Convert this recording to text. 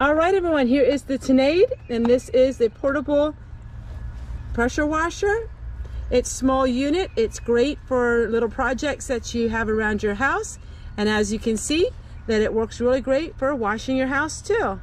All right, everyone, here is the TEANDE, and this is the portable pressure washer. It's small unit. It's great for little projects that you have around your house. And as you can see, that it works really great for washing your house too.